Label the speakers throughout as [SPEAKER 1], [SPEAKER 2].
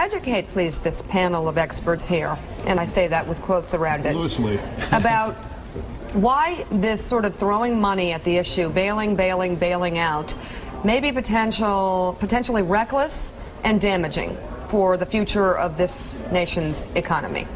[SPEAKER 1] educate, please, this panel of experts here, and I say that with quotes around it,
[SPEAKER 2] Loosely.
[SPEAKER 1] about why this sort of throwing money at the issue, bailing, bailing, bailing out, may be potential, potentially reckless and damaging for the future of this nation's economy.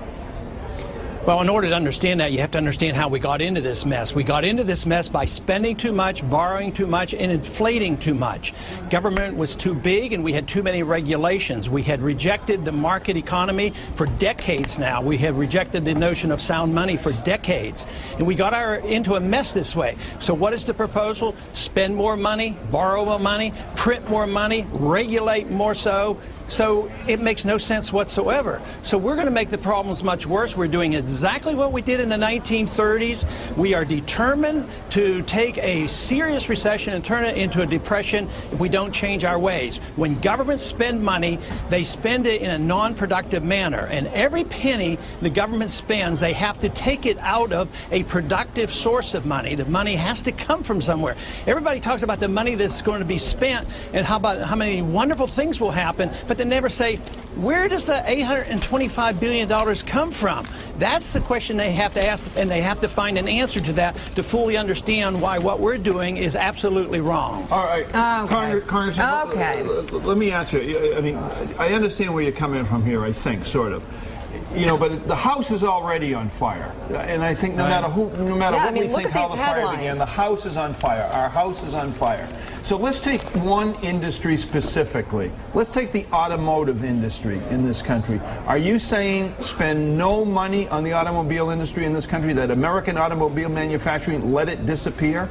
[SPEAKER 3] Well, in order to understand that, you have to understand how we got into this mess. We got into this mess by spending too much, borrowing too much, and inflating too much. Government was too big, and we had too many regulations. We had rejected the market economy for decades now. We have rejected the notion of sound money for decades. And we got our, into a mess this way. So, what is the proposal? Spend more money, borrow more money, print more money, regulate more so. So it makes no sense whatsoever. So we're going to make the problems much worse. We're doing exactly what we did in the 1930s. We are determined to take a serious recession and turn it into a depression if we don't change our ways. When governments spend money, they spend it in a non productive manner. And every penny the government spends, they have to take it out of a productive source of money. The money has to come from somewhere. Everybody talks about the money that's going to be spent and how about how many wonderful things will happen. But but they never say, where does the $825 billion come from? That's the question they have to ask, and they have to find an answer to that to fully understand why what we're doing is absolutely wrong.
[SPEAKER 2] All right,
[SPEAKER 1] Okay.
[SPEAKER 2] Congressman, uh,
[SPEAKER 1] Okay.
[SPEAKER 2] let- let me answer. I mean, I understand where you're coming from here, I think, sort of. You know, but the house is already on fire, and I think no matter who, no matter
[SPEAKER 1] Yeah, I
[SPEAKER 2] what
[SPEAKER 1] mean,
[SPEAKER 2] we think how
[SPEAKER 1] these
[SPEAKER 2] the fire began, the house is on fire. Our house is on fire. So let's take one industry specifically. Let's take the automotive industry in this country. Are you saying spend no money on the automobile industry in this country? That American automobile manufacturing let it disappear?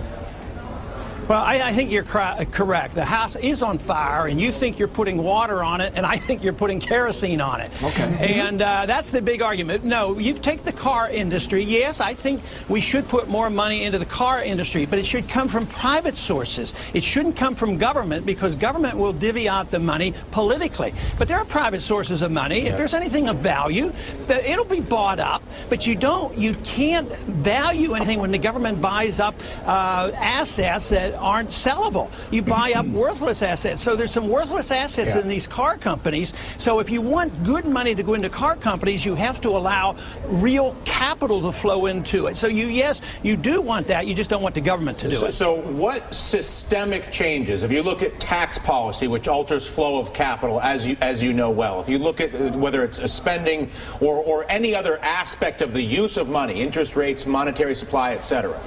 [SPEAKER 3] Well, I, I think you're cor- correct. The house is on fire, and you think you're putting water on it, and I think you're putting kerosene on it.
[SPEAKER 2] Okay.
[SPEAKER 3] And uh, that's the big argument. No, you take the car industry. Yes, I think we should put more money into the car industry, but it should come from private sources. It shouldn't come from government because government will divvy out the money politically. But there are private sources of money. If there's anything of value, it'll be bought up. But you don't, you can't value anything when the government buys up uh, assets that aren't sellable. You buy up worthless assets. So there's some worthless assets
[SPEAKER 2] Yeah.
[SPEAKER 3] in these car companies. So if you want good money to go into car companies, you have to allow real capital to flow into it. So you, yes, you do want that. You just don't want the government to do
[SPEAKER 4] So,
[SPEAKER 3] it.
[SPEAKER 4] so what systemic changes, if you look at tax policy, which alters flow of capital, as you, as you know well, if you look at uh, whether it's a spending or, or any other aspect of the use of money, interest rates, monetary supply, et cetera,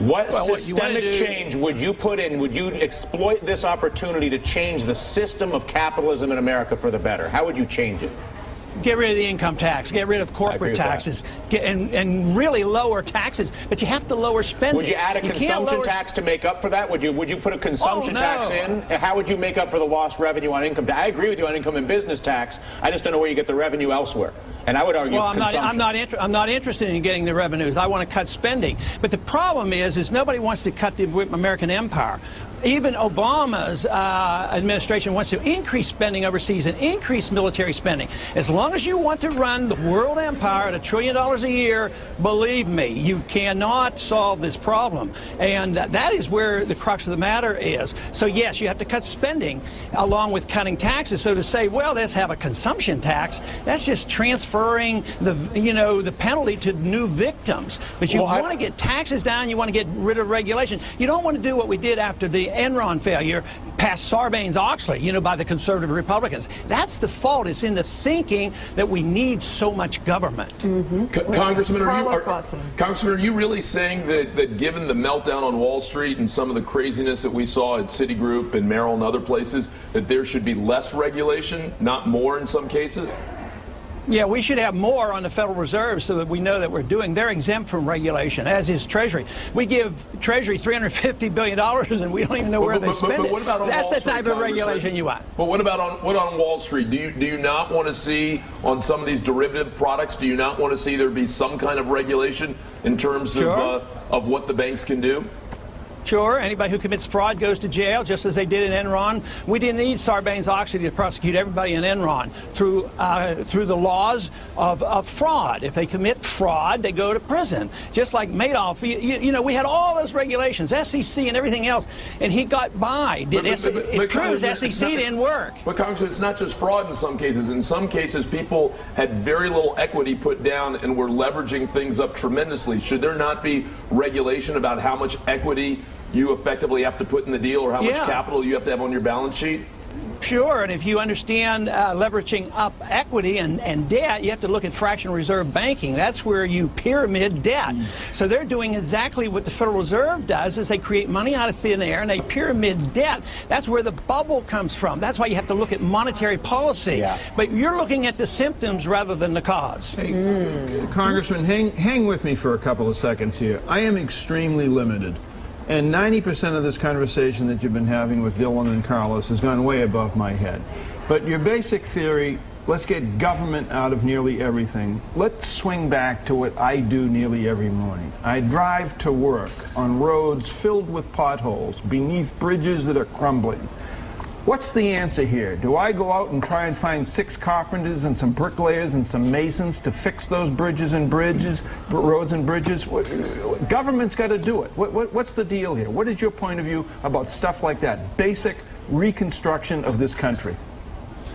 [SPEAKER 4] what
[SPEAKER 3] Well, what
[SPEAKER 4] systemic
[SPEAKER 3] do-
[SPEAKER 4] change would you put in? Would you exploit this opportunity to change the system of capitalism in America for the better? How would you change it?
[SPEAKER 3] Get rid of the income tax. Get rid of corporate taxes. Get, and, and really lower taxes. But you have to lower spending.
[SPEAKER 4] Would you add a
[SPEAKER 3] can't
[SPEAKER 4] consumption tax to make up for that? Would you would you put a consumption
[SPEAKER 3] Oh, no.
[SPEAKER 4] tax in? How would you make up for the lost revenue on income? tax? I agree with you on income and business tax. I just don't know where you get the revenue elsewhere. And I would argue
[SPEAKER 3] Well, I'm not. I'm, not I'm not interested in getting the revenues. I want to cut spending. But the problem is, is nobody wants to cut the American empire. Even Obama's uh, administration wants to increase spending overseas and increase military spending. As long as you want to run the world empire at a trillion dollars a year, believe me, you cannot solve this problem. And that is where the crux of the matter is. So, yes, you have to cut spending along with cutting taxes. So to say, well, let's have a consumption tax, that's just transferring the, you know, the penalty to new victims. But you
[SPEAKER 4] Well, I-
[SPEAKER 3] want to get taxes down, you want to get rid of regulation. You don't want to do what we did after the Enron failure, pass Sarbanes-Oxley, you know, by the conservative Republicans. That's the fault. It's in the thinking that we need so much government. Mm-hmm.
[SPEAKER 5] Co- Congressman, are you, are, Congressman, are you really saying that, that given the meltdown on Wall Street and some of the craziness that we saw at Citigroup and Merrill and other places, that there should be less regulation, not more in some cases?
[SPEAKER 3] Yeah, we should have more on the Federal Reserve so that we know that we're doing. They're exempt from regulation, as is Treasury. We give Treasury $350 billion and we don't even know where they spend
[SPEAKER 5] what
[SPEAKER 3] it.
[SPEAKER 5] about on
[SPEAKER 3] That's
[SPEAKER 5] Wall
[SPEAKER 3] the
[SPEAKER 5] Street,
[SPEAKER 3] type of regulation you want.
[SPEAKER 5] But what about on what on Wall Street? Do you do you not want to see on some of these derivative products? Do you not want to see there be some kind of regulation in terms
[SPEAKER 3] Sure.
[SPEAKER 5] of uh, of what the banks can do?
[SPEAKER 3] Sure, anybody who commits fraud goes to jail, just as they did in Enron. We didn't need Sarbanes-Oxley to prosecute everybody in Enron through uh, through the laws of, of fraud. If they commit fraud, they go to prison. Just like Madoff, you, you, you know, we had all those regulations, SEC and everything else, and he got by. Did
[SPEAKER 5] But- but- but-
[SPEAKER 3] it
[SPEAKER 5] but
[SPEAKER 3] proves SEC
[SPEAKER 5] not-
[SPEAKER 3] didn't work.
[SPEAKER 5] But Congressman, it's not just fraud in some cases. In some cases, people had very little equity put down and were leveraging things up tremendously. Should there not be regulation about how much equity you effectively have to put in the deal or how
[SPEAKER 3] Yeah.
[SPEAKER 5] much capital you have to have on your balance sheet?
[SPEAKER 3] Sure, and if you understand uh, leveraging up equity and, and debt, you have to look at fractional reserve banking. That's where you pyramid debt. So they're doing exactly what the Federal Reserve does is they create money out of thin air and they pyramid debt. That's where the bubble comes from. That's why you have to look at monetary policy.
[SPEAKER 4] Yeah.
[SPEAKER 3] But you're looking at the symptoms rather than the cause.
[SPEAKER 2] Congressman, hang, hang with me for a couple of seconds here. I am extremely limited. And 90% of this conversation that you've been having with Dylan and Carlos has gone way above my head. But your basic theory let's get government out of nearly everything. Let's swing back to what I do nearly every morning. I drive to work on roads filled with potholes, beneath bridges that are crumbling. What's the answer here? Do I go out and try and find six carpenters and some bricklayers and some masons to fix those bridges and bridges, roads and bridges? Government's got to do it. What, what, what's the deal here? What is your point of view about stuff like that? Basic reconstruction of this country.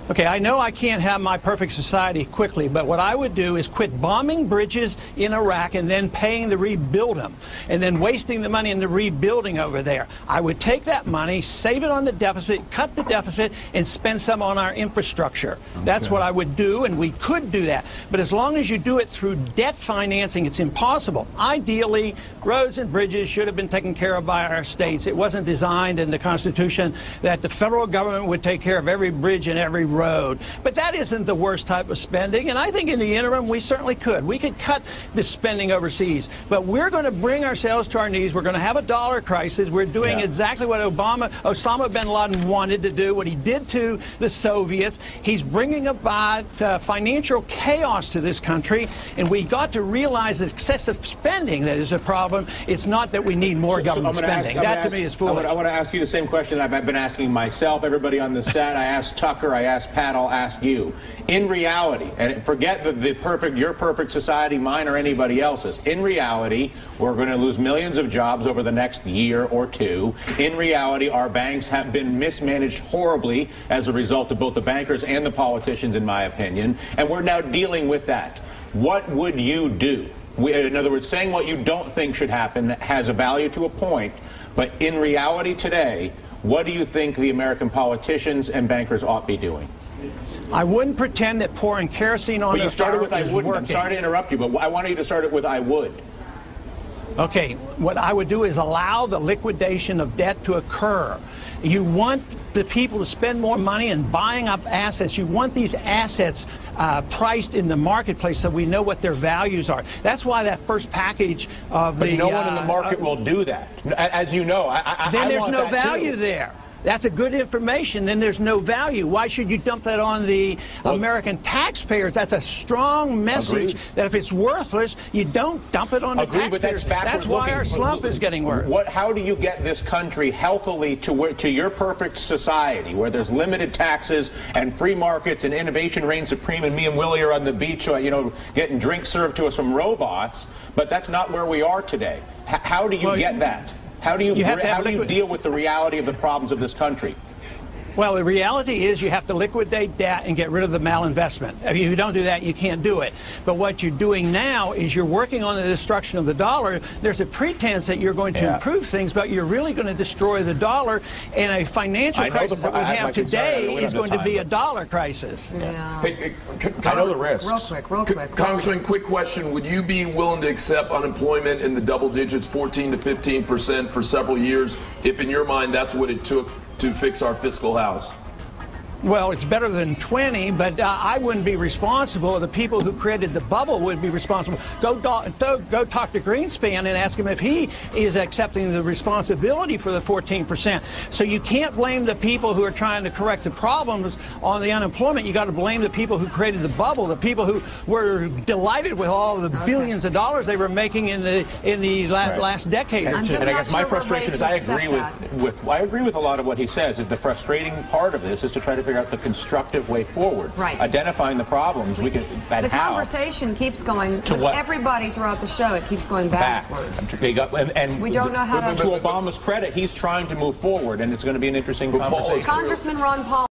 [SPEAKER 3] Okay, I know I can't have my perfect society quickly, but what I would do is quit bombing bridges in Iraq and then paying to rebuild them, and then wasting the money in the rebuilding over there. I would take that money, save it on the deficit, cut the deficit, and spend some on our infrastructure. That's what I would do, and we could do that. But as long as you do it through debt financing, it's impossible. Ideally, roads and bridges should have been taken care of by our states. It wasn't designed in the Constitution that the federal government would take care of every bridge and every road. But that isn't the worst type of spending, and I think in the interim we certainly could. We could cut the spending overseas, but we're going to bring ourselves to our knees. We're going to have a dollar crisis. We're doing
[SPEAKER 4] Yeah.
[SPEAKER 3] exactly what Obama, Osama bin Laden wanted to do, what he did to the Soviets. He's bringing about uh, financial chaos to this country, and we got to realize excessive spending that is a problem. It's not that we need more government
[SPEAKER 4] I'm gonna ask-
[SPEAKER 3] spending. That
[SPEAKER 4] gonna
[SPEAKER 3] me is foolish.
[SPEAKER 4] I want to ask you the same question that I've been asking myself, everybody on the set. I asked Tucker, I asked Pat, I'll ask you. In reality, and forget the, the perfect, your perfect society, mine or anybody else's. In reality, we're going to lose millions of jobs over the next year or two. In reality, our banks have been mismanaged horribly as a result of both the bankers and the politicians, in my opinion. And we're now dealing with that. What would you do? We, in other words, saying what you don't think should happen has a value to a point, but in reality today, what do you think the American politicians and bankers ought to be doing?
[SPEAKER 3] I wouldn't pretend that pouring kerosene on
[SPEAKER 4] But you started with I wouldn't. I'm
[SPEAKER 3] working.
[SPEAKER 4] sorry to interrupt you, but I wanted you to start it with I would.
[SPEAKER 3] Okay, what I would do is allow the liquidation of debt to occur. You want the people to spend more money in buying up assets. You want these assets uh, priced in the marketplace so we know what their values are. That's why that first package of
[SPEAKER 4] But
[SPEAKER 3] the
[SPEAKER 4] no one in the
[SPEAKER 3] uh,
[SPEAKER 4] market
[SPEAKER 3] uh,
[SPEAKER 4] will do that. As you know, I, I,
[SPEAKER 3] then
[SPEAKER 4] I
[SPEAKER 3] there's no value
[SPEAKER 4] too.
[SPEAKER 3] there. That's a good information. Then there's no value. Why should you dump that on the American taxpayers? That's a strong message
[SPEAKER 4] Agreed.
[SPEAKER 3] that if it's worthless, you don't dump it on the
[SPEAKER 4] Agree, but
[SPEAKER 3] taxpayers.
[SPEAKER 4] that's backward
[SPEAKER 3] why
[SPEAKER 4] looking.
[SPEAKER 3] our slump is getting worse.
[SPEAKER 4] What? How do you get this country healthily to where, to your perfect society, where there's limited taxes and free markets and innovation reigns supreme, and me and Willie are on the beach, uh, you know, getting drinks served to us from robots? But that's not where we are today. H- how do you
[SPEAKER 3] Well,
[SPEAKER 4] get that? How do you,
[SPEAKER 3] you have
[SPEAKER 4] br-
[SPEAKER 3] have
[SPEAKER 4] how do you deal with the reality of the problems of this country?
[SPEAKER 3] Well, the reality is you have to liquidate debt and get rid of the malinvestment. If you don't do that, you can't do it. But what you're doing now is you're working on the destruction of the dollar. There's a pretense that you're going to
[SPEAKER 4] Yeah.
[SPEAKER 3] improve things, but you're really going to destroy the dollar. And a financial
[SPEAKER 4] I know the
[SPEAKER 3] crisis that we
[SPEAKER 4] I have my
[SPEAKER 3] have
[SPEAKER 4] concern. I don't- we
[SPEAKER 3] today is going
[SPEAKER 4] the
[SPEAKER 3] to be a dollar crisis.
[SPEAKER 1] Yeah.
[SPEAKER 5] Hey, hey, c-
[SPEAKER 4] I know the risks.
[SPEAKER 1] Real quick, real
[SPEAKER 5] C-
[SPEAKER 1] quick.
[SPEAKER 5] Congressman, quick question. Would you be willing to accept unemployment in the double digits, 14 to 15 percent for several years, if in your mind that's what it took to fix our fiscal house?
[SPEAKER 3] Well, it's better than 20, but uh, I wouldn't be responsible. The people who created the bubble would be responsible. Go, do, go, go talk to Greenspan and ask him if he is accepting the responsibility for the 14%. So you can't blame the people who are trying to correct the problems on the unemployment. You got to blame the people who created the bubble, the people who were delighted with all the billions of dollars they were making in the in the la-
[SPEAKER 4] Right.
[SPEAKER 3] last decade or
[SPEAKER 1] I'm
[SPEAKER 3] two.
[SPEAKER 4] and I guess my
[SPEAKER 1] sure we're
[SPEAKER 4] frustration is I agree
[SPEAKER 1] that.
[SPEAKER 4] with, with I agree with a lot of what he says. Is the frustrating part of this is to try to figure out the constructive way forward.
[SPEAKER 1] Right.
[SPEAKER 4] Identifying the problems we can and
[SPEAKER 1] The
[SPEAKER 4] how
[SPEAKER 1] conversation keeps going
[SPEAKER 4] To
[SPEAKER 1] with
[SPEAKER 4] what?
[SPEAKER 1] everybody throughout the show. It keeps going
[SPEAKER 4] back.
[SPEAKER 1] backwards.
[SPEAKER 4] Big up- And, and
[SPEAKER 1] We don't know how to-
[SPEAKER 4] to Obama's credit, he's trying to move forward, and it's going to be an interesting conversation.
[SPEAKER 1] Congressman Ron Paul.